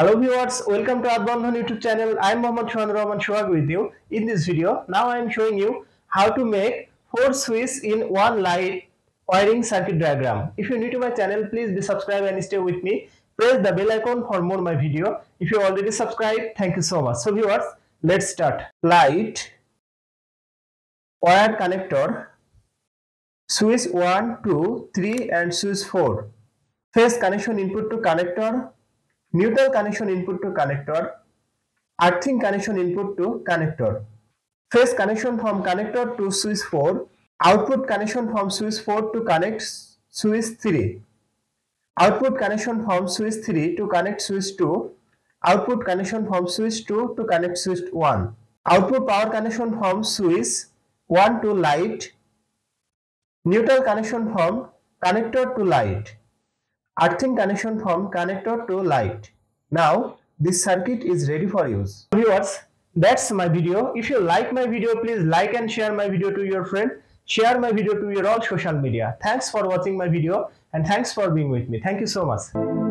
Hello viewers, welcome to Earth Bondhon YouTube channel. I am Mohammad Shohan Rahman Shohag with you. In this video, now I am showing you how to make 4 switches in one light wiring circuit diagram. If you are new to my channel, please be subscribed and stay with me. Press the bell icon for more my video. If you already subscribed, thank you so much. So viewers, let's start. Light, wire connector, switch 1, 2, 3 and switch 4. Phase connection input to connector neutral connection input to connector, earthing connection input to connector, phase connection from connector to switch 4, output connection from switch 4 to connect switch 3, output connection from switch 3 to connect switch 2, output connection from switch 2 to connect switch 1, output power connection from switch 1 to light, neutral connection from connector to light, earthing connection from connector to light. Now this circuit is ready for use. Viewers, that's my video. If you like my video, please like and share my video to your friend. Share my video to your all social media. Thanks for watching my video and thanks for being with me. Thank you so much.